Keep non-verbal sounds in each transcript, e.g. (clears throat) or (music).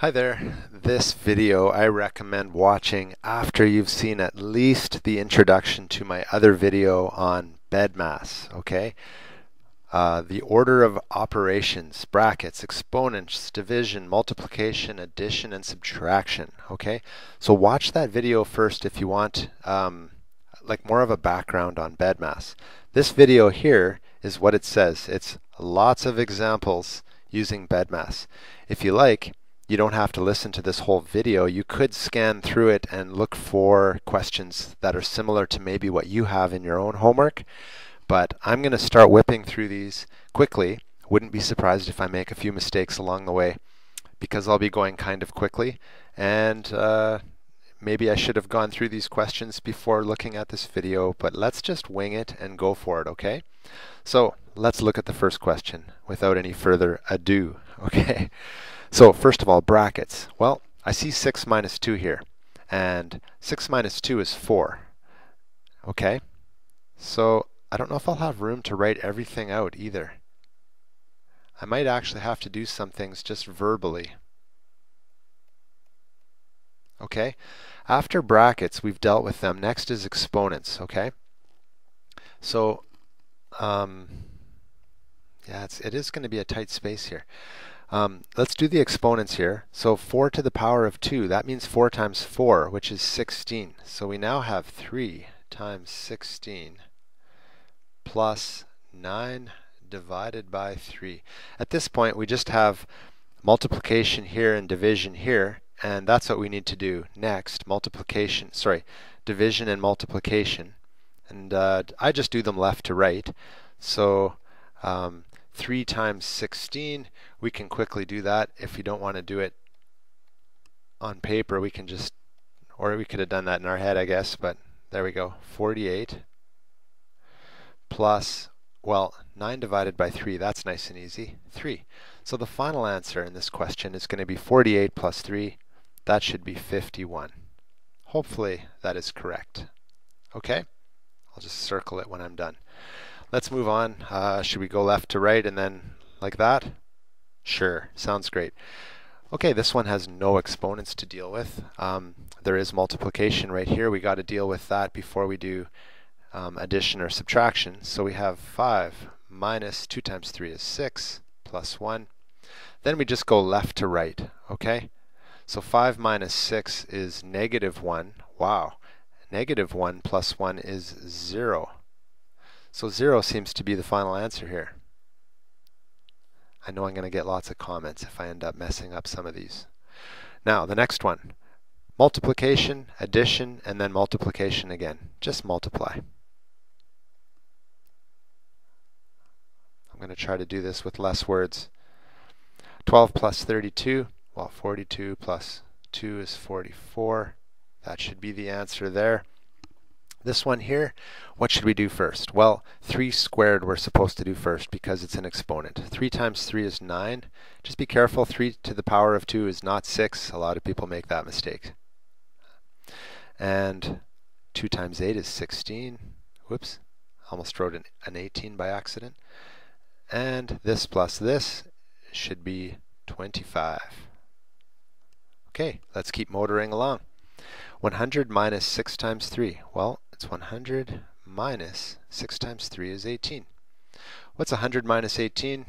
Hi there. This video I recommend watching after you've seen at least the introduction to my other video on BEDMAS, okay? Uh, the order of operations, brackets, exponents, division, multiplication, addition, and subtraction, okay? So watch that video first if you want um, like more of a background on BEDMAS. This video here is what it says. It's lots of examples using BEDMAS. If you like, you don't have to listen to this whole video. You could scan through it and look for questions that are similar to maybe what you have in your own homework. But I'm going to start whipping through these quickly. Wouldn't be surprised if I make a few mistakes along the way because I'll be going kind of quickly. And uh, maybe I should have gone through these questions before looking at this video, but let's just wing it and go for it, okay? So let's look at the first question without any further ado, (laughs) okay? So first of all, brackets. Well, I see 6 minus 2 here, and 6 minus 2 is 4. Okay? So I don't know if I'll have room to write everything out either. I might actually have to do some things just verbally. Okay? After brackets, we've dealt with them. Next is exponents, okay? So, um, yeah, it's, it is going to be a tight space here. Um, let's do the exponents here. So 4 to the power of 2, that means 4 times 4, which is 16. So we now have 3 times 16 plus 9 divided by 3. At this point, we just have multiplication here and division here, and that's what we need to do next. Multiplication, sorry, division and multiplication. And uh, I just do them left to right. So um, 3 times 16. We can quickly do that. If you don't want to do it on paper, we can just, or we could have done that in our head, I guess, but there we go. 48 plus, well, 9 divided by 3, that's nice and easy, 3. So the final answer in this question is going to be 48 plus 3. That should be 51. Hopefully that is correct. Okay? I'll just circle it when I'm done. Let's move on. Uh, should we go left to right and then like that? Sure, sounds great. Okay, this one has no exponents to deal with. Um, there is multiplication right here. We got to deal with that before we do um, addition or subtraction. So we have 5 minus 2 times 3 is 6 plus 1. Then we just go left to right, okay? So 5 minus 6 is negative 1. Wow. Negative 1 plus 1 is 0. So 0 seems to be the final answer here. I know I'm going to get lots of comments if I end up messing up some of these. Now, the next one. Multiplication, addition, and then multiplication again. Just multiply. I'm going to try to do this with less words. 12 plus 32, well, 42 plus 2 is 44. That should be the answer there. This one here, what should we do first? Well, 3 squared we're supposed to do first because it's an exponent. 3 times 3 is 9. Just be careful, 3 to the power of 2 is not 6. A lot of people make that mistake. And 2 times 8 is 16. Whoops, almost wrote an, an 18 by accident. And this plus this should be 25. Okay, let's keep motoring along. 100 minus 6 times 3. Well, it's 100 minus 6 times 3 is 18. What's 100 minus 18?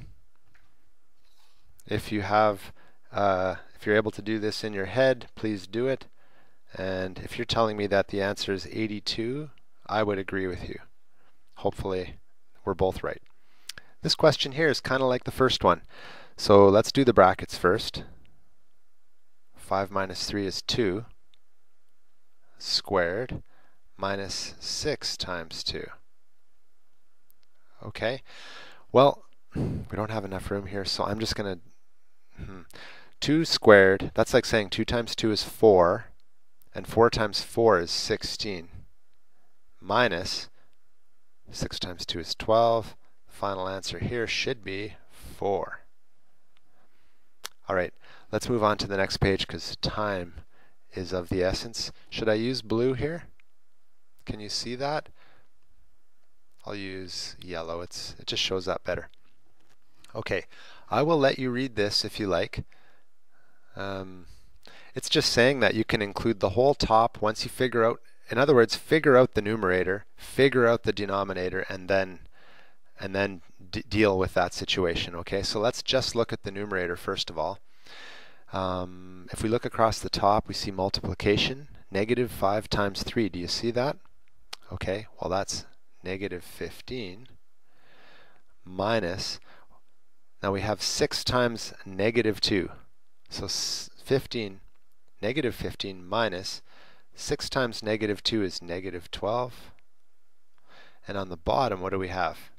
If you have, uh, if you're able to do this in your head, please do it. And if you're telling me that the answer is 82, I would agree with you. Hopefully, we're both right. This question here is kind of like the first one. So let's do the brackets first. 5 minus 3 is 2 squared minus 6 times 2. Okay, well, we don't have enough room here, so I'm just going to... Hmm, 2 squared, that's like saying 2 times 2 is 4, and 4 times 4 is 16, minus 6 times 2 is 12. The final answer here should be 4. All right, let's move on to the next page because time is of the essence. Should I use blue here? Can you see that? I'll use yellow. It's It just shows up better. Okay, I will let you read this if you like. Um, it's just saying that you can include the whole top once you figure out, in other words, figure out the numerator, figure out the denominator, and then and then deal with that situation. Okay, so let's just look at the numerator first of all. Um, if we look across the top, we see multiplication, negative 5 times 3. Do you see that? Okay, well that's negative 15 minus, now we have 6 times negative 2. So 15, negative 15 minus 6 times negative 2 is negative 12. And on the bottom, what do we have?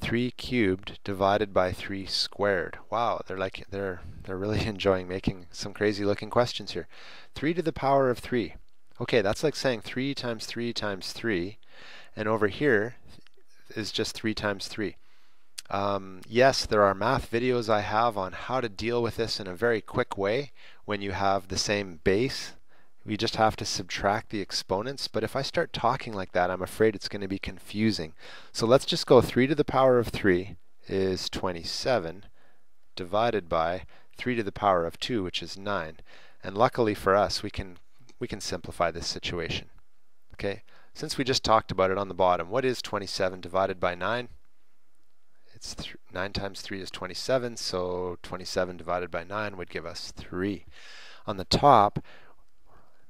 3 cubed divided by 3 squared. Wow, they're like they're they're really (laughs) enjoying making some crazy looking questions here. 3 to the power of 3. Okay, that's like saying 3 times 3 times 3 and over here is just 3 times 3. Um, yes, there are math videos I have on how to deal with this in a very quick way when you have the same base we just have to subtract the exponents. But if I start talking like that, I'm afraid it's going to be confusing. So let's just go 3 to the power of 3 is 27 divided by 3 to the power of 2, which is 9. And luckily for us, we can, we can simplify this situation. Okay, Since we just talked about it on the bottom, what is 27 divided by 9? It's 9 times 3 is 27, so 27 divided by 9 would give us 3. On the top,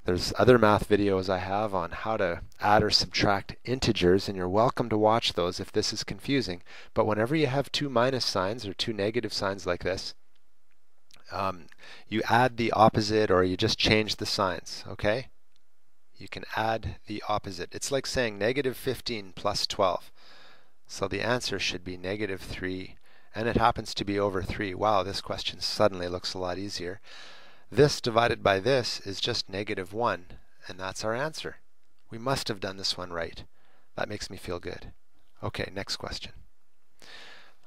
there's other math videos I have on how to add or subtract integers, and you're welcome to watch those if this is confusing. But whenever you have two minus signs or two negative signs like this, um, you add the opposite or you just change the signs, okay? You can add the opposite. It's like saying negative 15 plus 12. So the answer should be negative 3, and it happens to be over 3. Wow, this question suddenly looks a lot easier. This divided by this is just negative 1, and that's our answer. We must have done this one right. That makes me feel good. Okay, next question.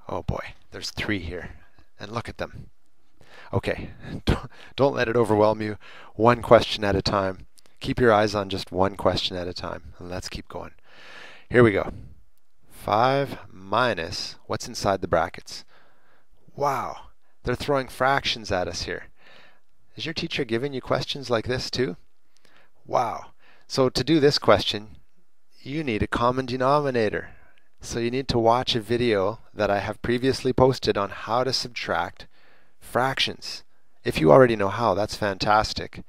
Oh boy, there's three here. And look at them. Okay, (laughs) don't let it overwhelm you. One question at a time. Keep your eyes on just one question at a time. And let's keep going. Here we go. 5 minus, what's inside the brackets? Wow, they're throwing fractions at us here. Is your teacher giving you questions like this too? Wow. So to do this question, you need a common denominator. So you need to watch a video that I have previously posted on how to subtract fractions. If you already know how, that's fantastic.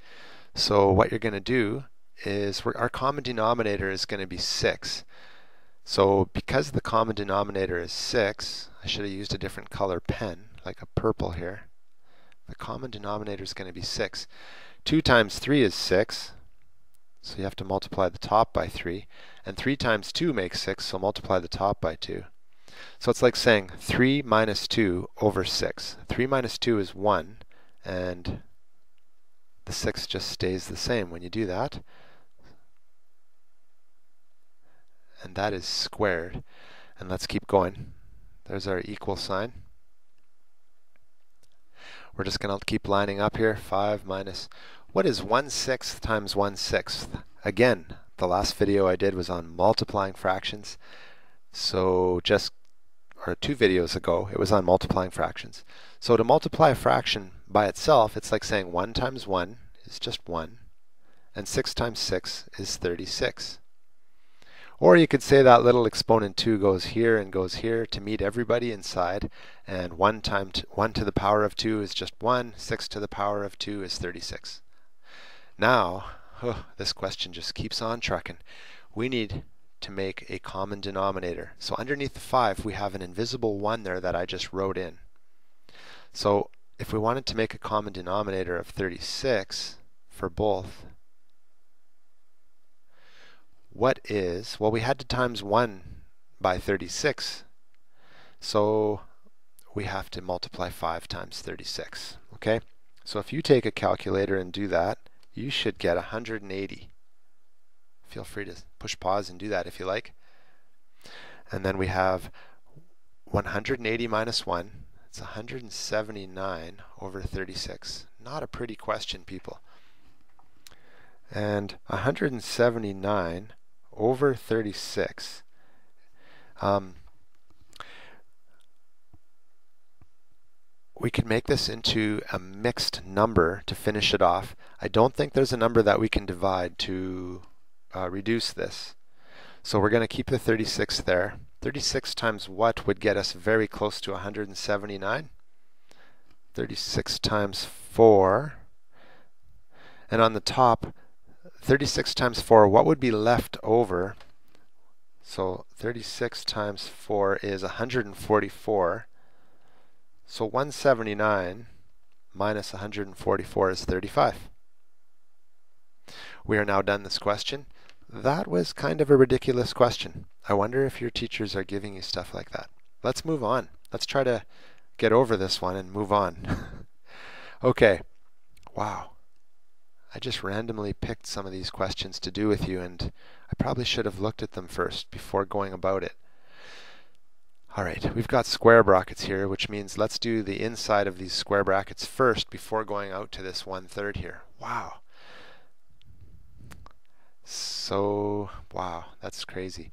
So what you're going to do is our common denominator is going to be 6. So because the common denominator is 6, I should have used a different color pen, like a purple here. The common denominator is going to be 6. 2 times 3 is 6, so you have to multiply the top by 3. And 3 times 2 makes 6, so multiply the top by 2. So it's like saying 3 minus 2 over 6. 3 minus 2 is 1, and the 6 just stays the same when you do that. And that is squared. And let's keep going. There's our equal sign. We're just going to keep lining up here. 5 minus, what is 1 sixth times 1 sixth? Again, the last video I did was on multiplying fractions. So just, or two videos ago, it was on multiplying fractions. So to multiply a fraction by itself, it's like saying 1 times 1 is just 1, and 6 times 6 is 36. Or you could say that little exponent 2 goes here and goes here to meet everybody inside. And 1, time 1 to the power of 2 is just 1. 6 to the power of 2 is 36. Now, oh, this question just keeps on trucking. We need to make a common denominator. So underneath the 5, we have an invisible 1 there that I just wrote in. So if we wanted to make a common denominator of 36 for both, what is, well, we had to times 1 by 36. So we have to multiply 5 times 36. Okay? So if you take a calculator and do that, you should get 180. Feel free to push pause and do that if you like. And then we have 180 minus 1. It's 179 over 36. Not a pretty question, people. And 179 over 36. Um, we can make this into a mixed number to finish it off. I don't think there's a number that we can divide to uh, reduce this. So we're going to keep the 36 there. 36 times what would get us very close to 179? 36 times 4. And on the top, 36 times 4, what would be left over? So 36 times 4 is 144. So 179 minus 144 is 35. We are now done this question. That was kind of a ridiculous question. I wonder if your teachers are giving you stuff like that. Let's move on. Let's try to get over this one and move on. (laughs) okay. Wow. I just randomly picked some of these questions to do with you, and I probably should have looked at them first before going about it. All right, we've got square brackets here, which means let's do the inside of these square brackets first before going out to this one third here. Wow. So, wow, that's crazy.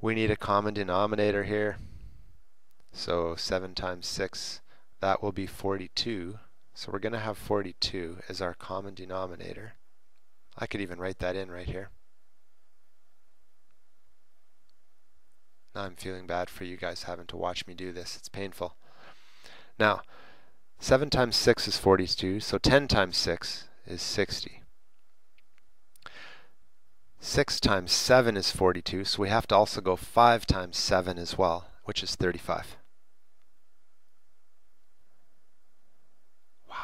We need a common denominator here. So 7 times 6, that will be 42. So we're going to have 42 as our common denominator. I could even write that in right here. Now I'm feeling bad for you guys having to watch me do this. It's painful. Now, 7 times 6 is 42, so 10 times 6 is 60. 6 times 7 is 42, so we have to also go 5 times 7 as well, which is 35. Wow.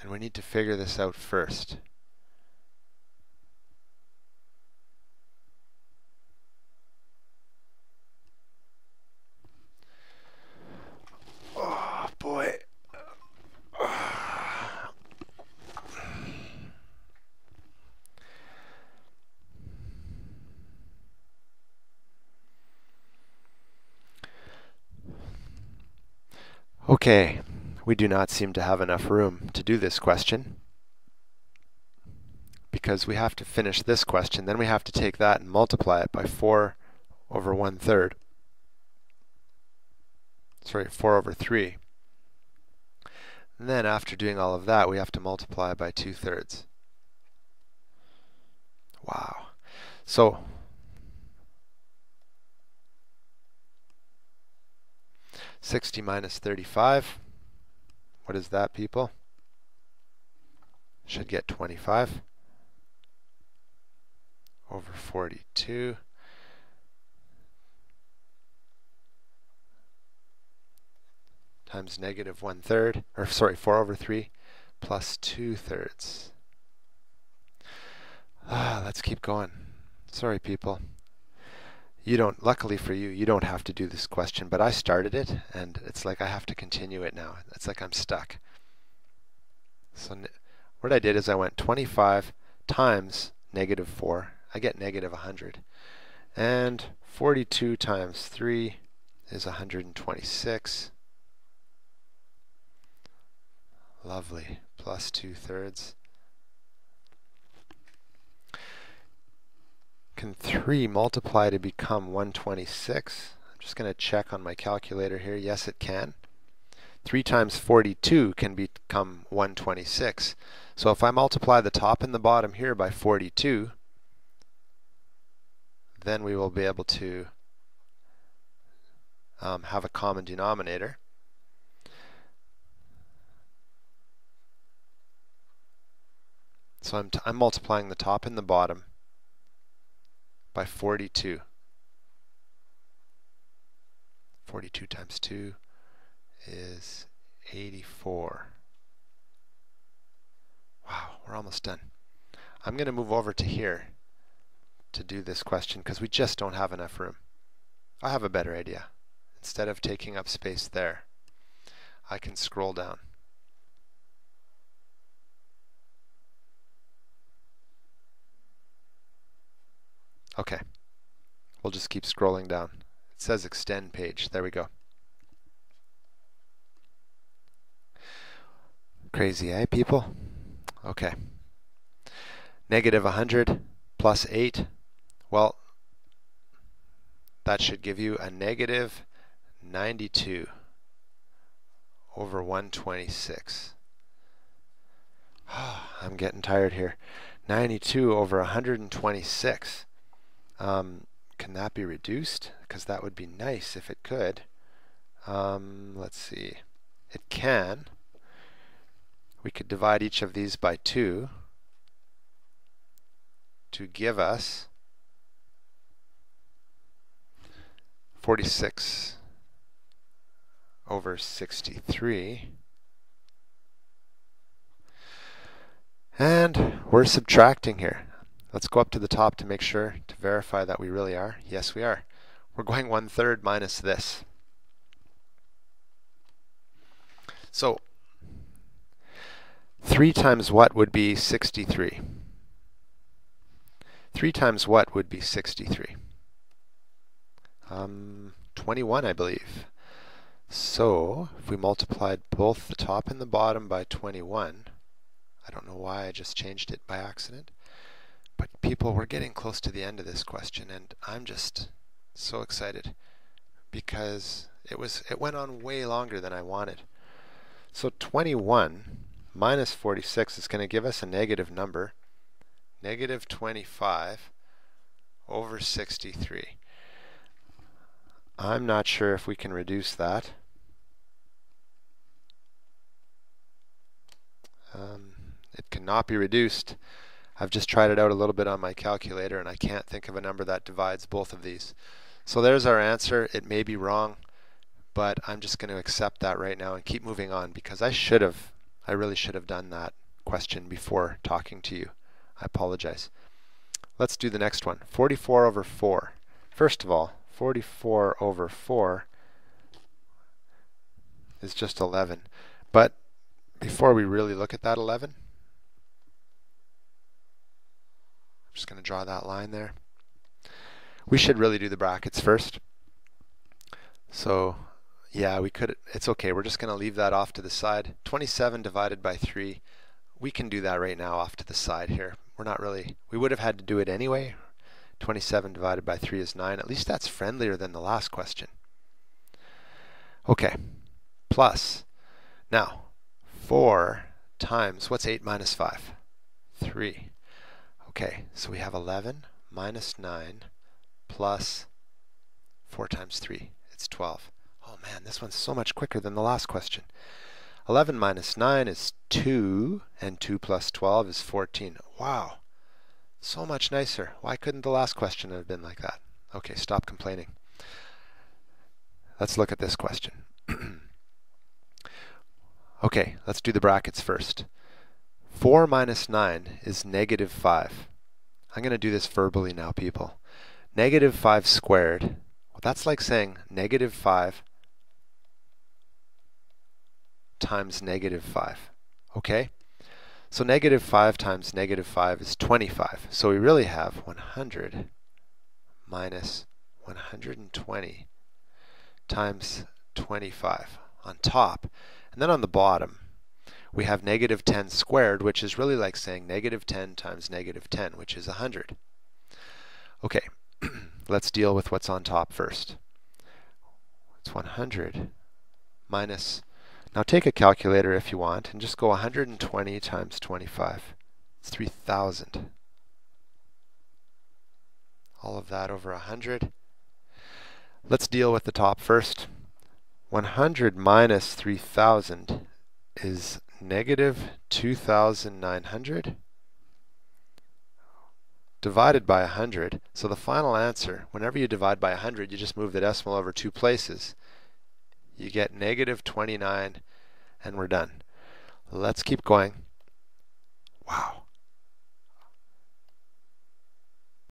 And we need to figure this out first. Oh boy. Okay we do not seem to have enough room to do this question because we have to finish this question. Then we have to take that and multiply it by 4 over 1 third. Sorry, 4 over 3. And then after doing all of that, we have to multiply by 2 thirds. Wow. So, Sixty minus thirty-five. What is that, people? Should get 25 over 42. times negative one third, or sorry, 4 over 3 plus 2 thirds. Ah, let's keep going. Sorry, people you don't luckily for you you don't have to do this question but I started it and it's like I have to continue it now. It's like I'm stuck. So what I did is I went 25 times negative 4 I get negative 100 and 42 times 3 is 126 lovely. Plus 2 thirds Can 3 multiply to become 126? I'm just going to check on my calculator here. Yes, it can. 3 times 42 can become 126. So if I multiply the top and the bottom here by 42, then we will be able to um, have a common denominator. So I'm, I'm multiplying the top and the bottom by 42. 42 times 2 is 84. Wow, we're almost done. I'm going to move over to here to do this question because we just don't have enough room. I have a better idea. Instead of taking up space there, I can scroll down. Okay. We'll just keep scrolling down. It says extend page. There we go. Crazy, eh, people? Okay. Negative 100 plus 8. Well, that should give you a negative 92. over 126. (sighs) I'm getting tired here. 92 over 126. Um, can that be reduced? Because that would be nice if it could. Um, let's see. It can. We could divide each of these by 2 to give us 46 over 63. And we're subtracting here. Let's go up to the top to make sure to verify that we really are. Yes, we are. We're going one third minus this. So 3 times what would be 63? 3 times what would be 63? Um, 21, I believe. So, if we multiplied both the top and the bottom by 21, I don't know why I just changed it by accident, but people, we're getting close to the end of this question, and I'm just so excited because it was it went on way longer than I wanted. So 21 minus 46 is going to give us a negative number, negative 25 over 63. I'm not sure if we can reduce that. Um, it cannot be reduced. I've just tried it out a little bit on my calculator and I can't think of a number that divides both of these. So there's our answer. It may be wrong, but I'm just going to accept that right now and keep moving on because I should have, I really should have done that question before talking to you. I apologize. Let's do the next one. 44 over 4. First of all, 44 over 4 is just 11. But before we really look at that 11, I'm just going to draw that line there. We should really do the brackets first. So yeah, we could, it's okay. We're just going to leave that off to the side. 27 divided by 3, we can do that right now off to the side here. We're not really, we would have had to do it anyway, 27 divided by 3 is 9. At least that's friendlier than the last question. Okay, plus. Now, 4 times, what's 8 minus 5? 3. Okay, so we have 11 minus 9 plus 4 times 3. It's 12. Oh man, this one's so much quicker than the last question. 11 minus 9 is 2, and 2 plus 12 is 14. Wow. So much nicer. Why couldn't the last question have been like that? Okay, stop complaining. Let's look at this question. (clears throat) okay, let's do the brackets first. 4 minus 9 is negative 5. I'm going to do this verbally now, people. Negative 5 squared, well, that's like saying negative 5 times negative 5. Okay? So negative 5 times negative 5 is 25. So we really have 100 minus 120 times 25 on top. And then on the bottom, we have negative 10 squared, which is really like saying negative 10 times negative 10, which is 100. Okay, (clears throat) let's deal with what's on top first. It's 100 minus now take a calculator if you want and just go 120 times 25. It's 3,000. All of that over 100. Let's deal with the top first. 100 minus 3,000 is negative 2,900 divided by 100. So the final answer, whenever you divide by 100, you just move the decimal over two places you get negative 29 and we're done. Let's keep going. Wow.